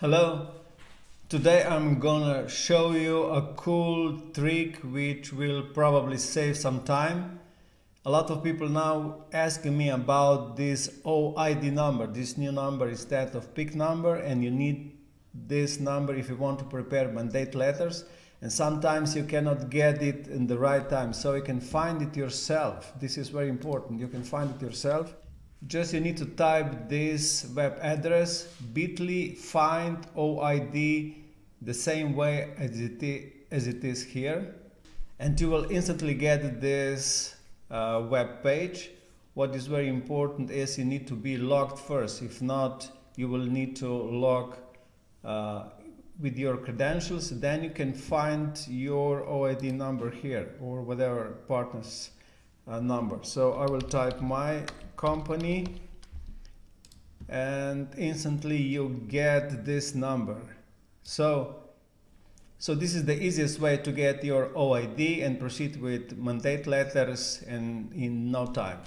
Hello. Today I'm gonna show you a cool trick which will probably save some time. A lot of people now asking me about this OID number. This new number is that of PIC number and you need this number if you want to prepare mandate letters and sometimes you cannot get it in the right time so you can find it yourself. This is very important. You can find it yourself just you need to type this web address bit.ly find OID the same way as it, as it is here and you will instantly get this uh, web page. What is very important is you need to be logged first. If not you will need to log uh, with your credentials. Then you can find your OID number here or whatever partners uh, number. So I will type my company and instantly you get this number. So, so this is the easiest way to get your OID and proceed with mandate letters and in no time.